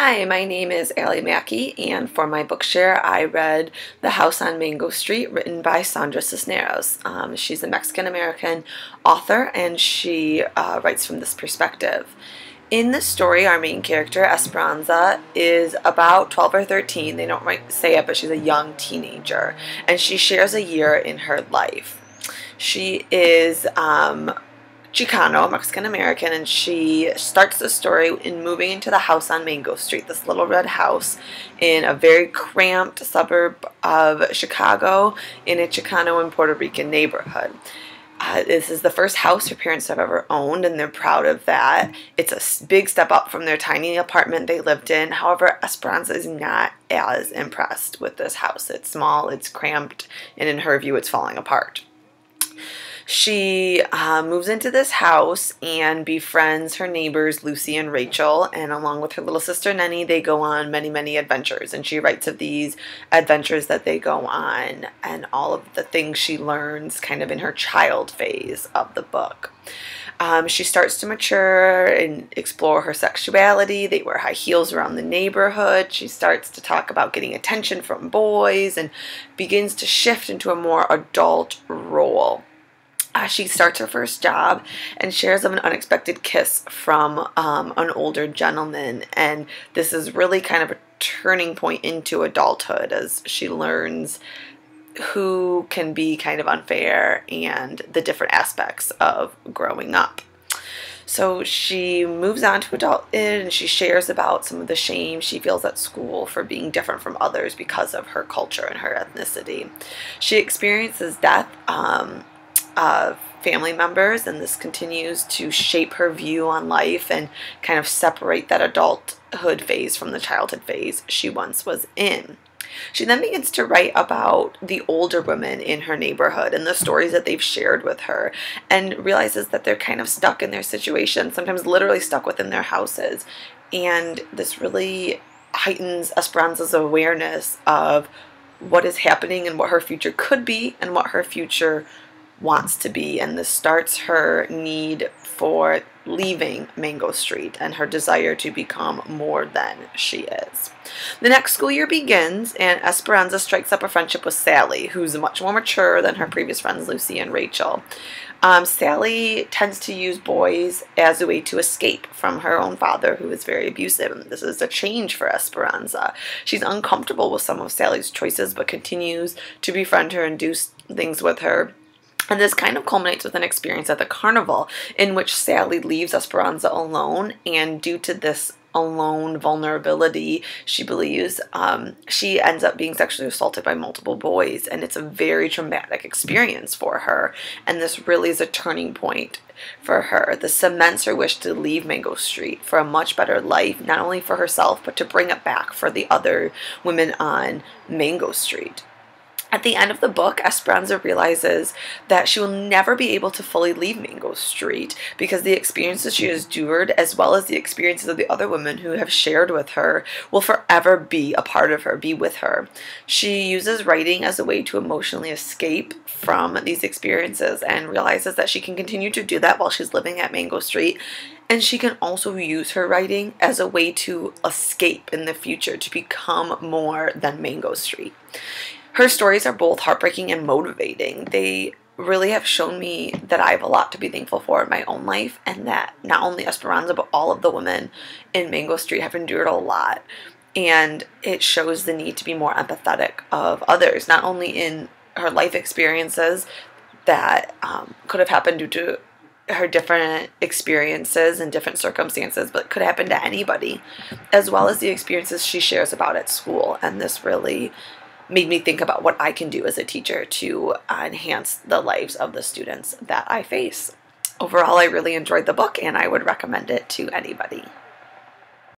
Hi, my name is Allie Maki, and for my bookshare, I read The House on Mango Street, written by Sandra Cisneros. Um, she's a Mexican American author, and she uh, writes from this perspective. In the story, our main character, Esperanza, is about 12 or 13. They don't say it, but she's a young teenager, and she shares a year in her life. She is um, Chicano, Mexican American, and she starts the story in moving into the house on Mango Street, this little red house in a very cramped suburb of Chicago in a Chicano and Puerto Rican neighborhood. Uh, this is the first house her parents have ever owned, and they're proud of that. It's a big step up from their tiny apartment they lived in. However, Esperanza is not as impressed with this house. It's small, it's cramped, and in her view, it's falling apart she uh, moves into this house and befriends her neighbors Lucy and Rachel, and along with her little sister Nenny, they go on many, many adventures. And she writes of these adventures that they go on and all of the things she learns kind of in her child phase of the book. Um, she starts to mature and explore her sexuality. They wear high heels around the neighborhood. She starts to talk about getting attention from boys and begins to shift into a more adult role uh, she starts her first job and shares of an unexpected kiss from um, an older gentleman. And this is really kind of a turning point into adulthood as she learns who can be kind of unfair and the different aspects of growing up. So she moves on to adulthood and she shares about some of the shame she feels at school for being different from others because of her culture and her ethnicity. She experiences death um, of family members, and this continues to shape her view on life and kind of separate that adulthood phase from the childhood phase she once was in. She then begins to write about the older women in her neighborhood and the stories that they've shared with her, and realizes that they're kind of stuck in their situation, sometimes literally stuck within their houses. And this really heightens Esperanza's awareness of what is happening and what her future could be and what her future wants to be, and this starts her need for leaving Mango Street and her desire to become more than she is. The next school year begins, and Esperanza strikes up a friendship with Sally, who's much more mature than her previous friends Lucy and Rachel. Um, Sally tends to use boys as a way to escape from her own father, who is very abusive, and this is a change for Esperanza. She's uncomfortable with some of Sally's choices, but continues to befriend her and do things with her and this kind of culminates with an experience at the carnival in which Sally leaves Esperanza alone, and due to this alone vulnerability, she believes, um, she ends up being sexually assaulted by multiple boys, and it's a very traumatic experience for her. And this really is a turning point for her. This cements her wish to leave Mango Street for a much better life, not only for herself, but to bring it back for the other women on Mango Street. At the end of the book, Esperanza realizes that she will never be able to fully leave Mango Street because the experiences she has endured, as well as the experiences of the other women who have shared with her, will forever be a part of her, be with her. She uses writing as a way to emotionally escape from these experiences and realizes that she can continue to do that while she's living at Mango Street. And she can also use her writing as a way to escape in the future, to become more than Mango Street. Her stories are both heartbreaking and motivating. They really have shown me that I have a lot to be thankful for in my own life, and that not only Esperanza, but all of the women in Mango Street have endured a lot. And it shows the need to be more empathetic of others, not only in her life experiences that um, could have happened due to her different experiences and different circumstances, but could happen to anybody, as well as the experiences she shares about at school. And this really made me think about what I can do as a teacher to uh, enhance the lives of the students that I face. Overall, I really enjoyed the book and I would recommend it to anybody.